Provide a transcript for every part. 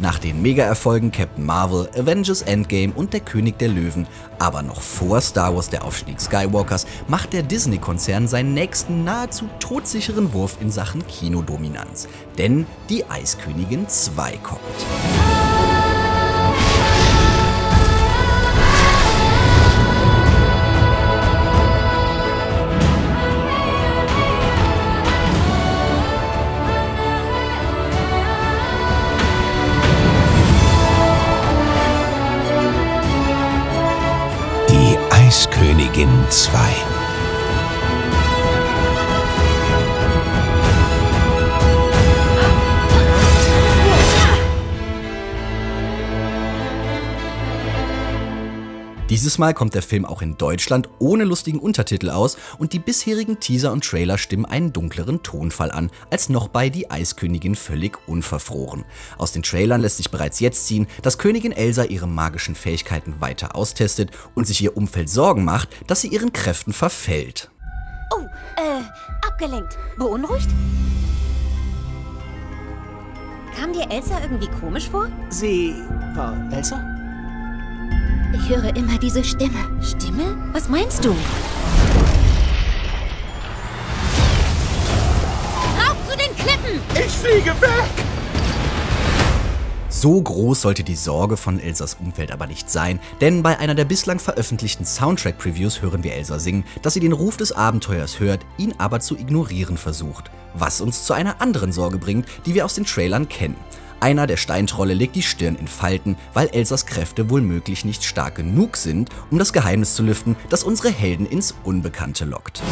Nach den Mega-Erfolgen Captain Marvel, Avengers Endgame und Der König der Löwen, aber noch vor Star Wars der Aufstieg Skywalkers, macht der Disney-Konzern seinen nächsten nahezu todsicheren Wurf in Sachen Kinodominanz. Denn die Eiskönigin 2 kommt. Eiskönigin 2. Dieses Mal kommt der Film auch in Deutschland ohne lustigen Untertitel aus und die bisherigen Teaser und Trailer stimmen einen dunkleren Tonfall an, als noch bei Die Eiskönigin völlig unverfroren. Aus den Trailern lässt sich bereits jetzt ziehen, dass Königin Elsa ihre magischen Fähigkeiten weiter austestet und sich ihr Umfeld Sorgen macht, dass sie ihren Kräften verfällt. Oh, äh, abgelenkt. Beunruhigt? Kam dir Elsa irgendwie komisch vor? Sie war Elsa? Ich höre immer diese Stimme. Stimme? Was meinst du? Rauf zu den Klippen! Ich fliege weg! So groß sollte die Sorge von Elsas Umfeld aber nicht sein, denn bei einer der bislang veröffentlichten Soundtrack-Previews hören wir Elsa singen, dass sie den Ruf des Abenteuers hört, ihn aber zu ignorieren versucht. Was uns zu einer anderen Sorge bringt, die wir aus den Trailern kennen. Einer der Steintrolle legt die Stirn in Falten, weil Elsas Kräfte wohl möglich nicht stark genug sind, um das Geheimnis zu lüften, das unsere Helden ins Unbekannte lockt.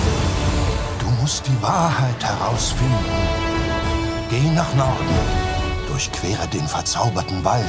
Du musst die Wahrheit herausfinden. Geh nach Norden, durchquere den verzauberten Wald,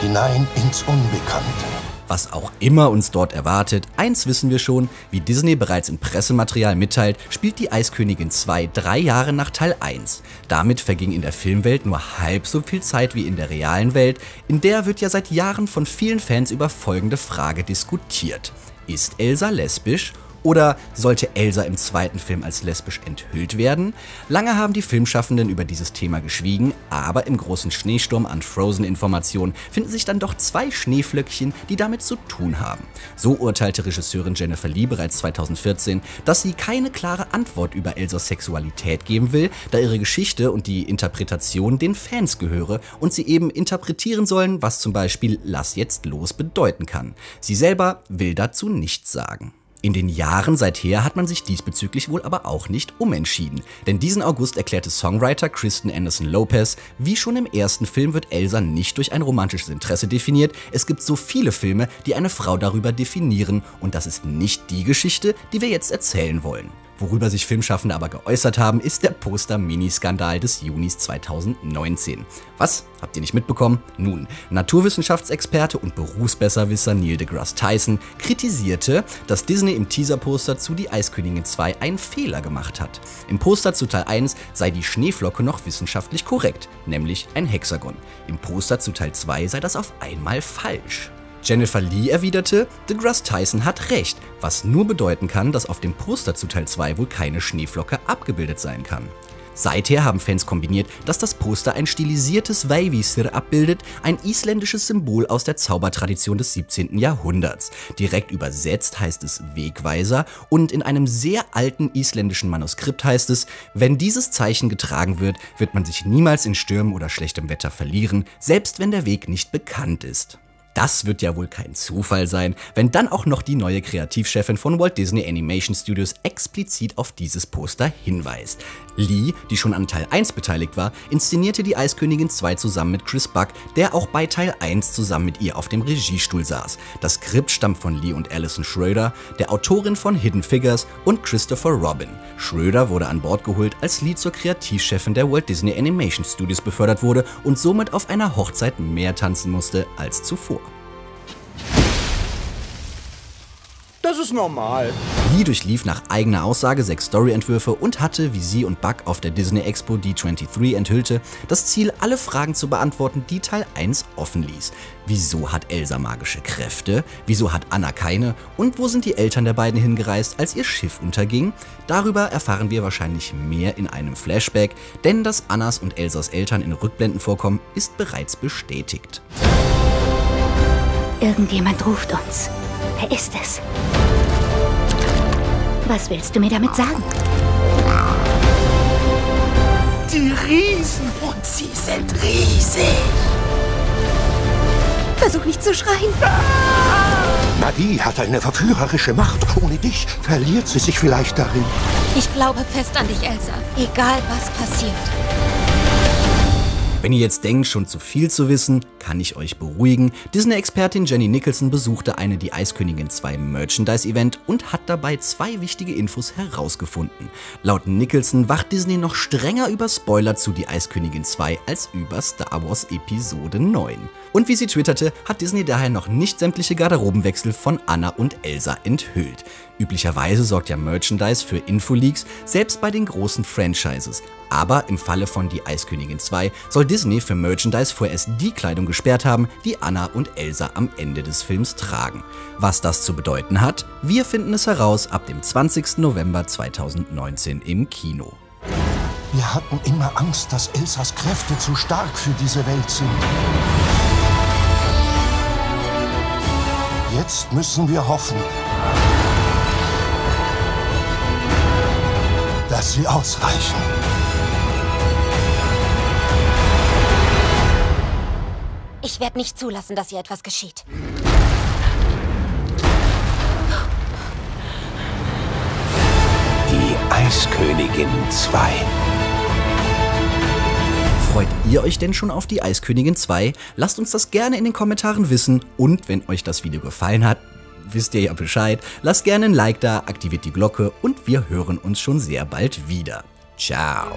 hinein ins Unbekannte was auch immer uns dort erwartet. Eins wissen wir schon, wie Disney bereits im Pressematerial mitteilt, spielt die Eiskönigin 2 drei Jahre nach Teil 1. Damit verging in der Filmwelt nur halb so viel Zeit wie in der realen Welt, in der wird ja seit Jahren von vielen Fans über folgende Frage diskutiert. Ist Elsa lesbisch oder sollte Elsa im zweiten Film als lesbisch enthüllt werden? Lange haben die Filmschaffenden über dieses Thema geschwiegen, aber im großen Schneesturm an Frozen-Informationen finden sich dann doch zwei Schneeflöckchen, die damit zu tun haben. So urteilte Regisseurin Jennifer Lee bereits 2014, dass sie keine klare Antwort über Elsas Sexualität geben will, da ihre Geschichte und die Interpretation den Fans gehöre und sie eben interpretieren sollen, was zum Beispiel Lass jetzt los bedeuten kann. Sie selber will dazu nichts sagen. In den Jahren seither hat man sich diesbezüglich wohl aber auch nicht umentschieden, denn diesen August erklärte Songwriter Kristen Anderson Lopez, wie schon im ersten Film wird Elsa nicht durch ein romantisches Interesse definiert, es gibt so viele Filme, die eine Frau darüber definieren. Und das ist nicht die Geschichte, die wir jetzt erzählen wollen. Worüber sich Filmschaffende aber geäußert haben, ist der Poster-Mini-Skandal des Junis 2019. Was? Habt ihr nicht mitbekommen? Nun, Naturwissenschaftsexperte und Berufsbesserwisser Neil deGrasse Tyson kritisierte, dass Disney im Teaser-Poster zu Die Eiskönigin 2 einen Fehler gemacht hat. Im Poster zu Teil 1 sei die Schneeflocke noch wissenschaftlich korrekt, nämlich ein Hexagon. Im Poster zu Teil 2 sei das auf einmal falsch. Jennifer Lee erwiderte, DeGrasse Tyson hat recht, was nur bedeuten kann, dass auf dem Poster zu Teil 2 wohl keine Schneeflocke abgebildet sein kann. Seither haben Fans kombiniert, dass das Poster ein stilisiertes Veivisir abbildet, ein isländisches Symbol aus der Zaubertradition des 17. Jahrhunderts. Direkt übersetzt heißt es Wegweiser und in einem sehr alten isländischen Manuskript heißt es, wenn dieses Zeichen getragen wird, wird man sich niemals in Stürmen oder schlechtem Wetter verlieren, selbst wenn der Weg nicht bekannt ist. Das wird ja wohl kein Zufall sein, wenn dann auch noch die neue Kreativchefin von Walt Disney Animation Studios explizit auf dieses Poster hinweist. Lee, die schon an Teil 1 beteiligt war, inszenierte die Eiskönigin 2 zusammen mit Chris Buck, der auch bei Teil 1 zusammen mit ihr auf dem Regiestuhl saß. Das Skript stammt von Lee und Alison Schröder, der Autorin von Hidden Figures und Christopher Robin. Schröder wurde an Bord geholt, als Lee zur Kreativchefin der Walt Disney Animation Studios befördert wurde und somit auf einer Hochzeit mehr tanzen musste als zuvor. Das ist normal. Lee durchlief nach eigener Aussage sechs Storyentwürfe und hatte, wie sie und Buck auf der Disney Expo D23 enthüllte, das Ziel, alle Fragen zu beantworten, die Teil 1 offen ließ. Wieso hat Elsa magische Kräfte? Wieso hat Anna keine? Und wo sind die Eltern der beiden hingereist, als ihr Schiff unterging? Darüber erfahren wir wahrscheinlich mehr in einem Flashback, denn dass Annas und Elsas Eltern in Rückblenden vorkommen, ist bereits bestätigt. Irgendjemand ruft uns. Wer ist es? Was willst du mir damit sagen? Die Riesen. Und sie sind riesig. Versuch nicht zu schreien. Magie hat eine verführerische Macht. Ohne dich verliert sie sich vielleicht darin. Ich glaube fest an dich, Elsa. Egal was passiert. Wenn ihr jetzt denkt, schon zu viel zu wissen, kann ich euch beruhigen. Disney-Expertin Jenny Nicholson besuchte eine Die Eiskönigin 2 Merchandise-Event und hat dabei zwei wichtige Infos herausgefunden. Laut Nicholson wacht Disney noch strenger über Spoiler zu Die Eiskönigin 2 als über Star Wars Episode 9. Und wie sie twitterte, hat Disney daher noch nicht sämtliche Garderobenwechsel von Anna und Elsa enthüllt. Üblicherweise sorgt ja Merchandise für Infoleaks, selbst bei den großen Franchises. Aber im Falle von Die Eiskönigin 2 soll Disney für Merchandise vorerst die Kleidung gesperrt haben, die Anna und Elsa am Ende des Films tragen. Was das zu bedeuten hat, wir finden es heraus ab dem 20. November 2019 im Kino. Wir hatten immer Angst, dass Elsas Kräfte zu stark für diese Welt sind. Jetzt müssen wir hoffen, dass sie ausreichen. Ich werde nicht zulassen, dass hier etwas geschieht. Die Eiskönigin 2. Freut ihr euch denn schon auf die Eiskönigin 2? Lasst uns das gerne in den Kommentaren wissen und wenn euch das Video gefallen hat, wisst ihr ja Bescheid, lasst gerne ein Like da, aktiviert die Glocke und wir hören uns schon sehr bald wieder. Ciao.